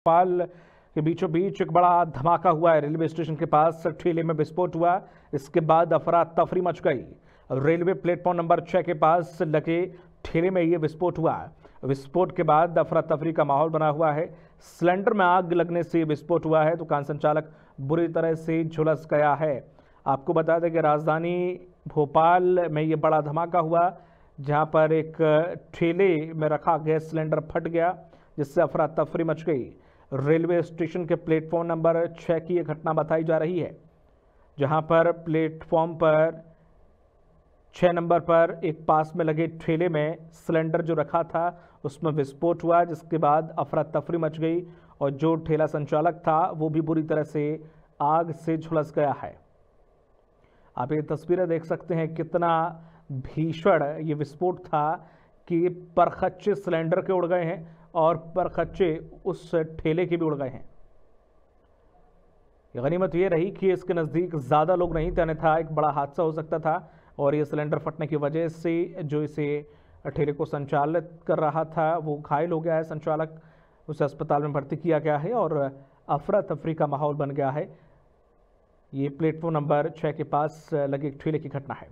भोपाल के बीचों बीच एक बड़ा धमाका हुआ है। रेलवे स्टेशन के पास ठेले में विस्फोट हुआ। इसके बाद अफरा तफरी मच गई। रेलवे प्लेटफॉर्म नंबर छः के पास लगे ठेले में ये विस्फोट हुआ। विस्फोट के बाद अफरा तफरी का माहौल बना हुआ है। सिलेंडर में आग लगने से विस्फोट हुआ है। दुकान संचालक बुरी तरह से झुलस गया है। आपको बता दें कि राजधानी भोपाल में ये बड़ा धमाका हुआ, जहाँ पर एक ठेले में रखा गैस सिलेंडर फट गया, जिससे अफरा तफरी मच गई। रेलवे स्टेशन के प्लेटफॉर्म नंबर छः की यह घटना बताई जा रही है, जहाँ पर प्लेटफॉर्म पर छः नंबर पर एक पास में लगे ठेले में सिलेंडर जो रखा था, उसमें विस्फोट हुआ, जिसके बाद अफरा तफरी मच गई और जो ठेला संचालक था, वो भी बुरी तरह से आग से झुलस गया है। आप ये तस्वीरें देख सकते हैं कितना भीषण ये विस्फोट था कि परखच्चे सिलेंडर के उड़ गए हैं। और परखच्चे उस ठेले के भी उड़ गए हैं। गनीमत ये रही कि इसके नज़दीक ज़्यादा लोग नहीं थे, अन्यथा एक बड़ा हादसा हो सकता था और ये सिलेंडर फटने की वजह से जो इसे ठेले को संचालित कर रहा था, वो घायल हो गया है। संचालक उसे अस्पताल में भर्ती किया गया है और अफरा तफरी का माहौल बन गया है। ये प्लेटफॉर्म नंबर छः के पास लगे ठेले की घटना है।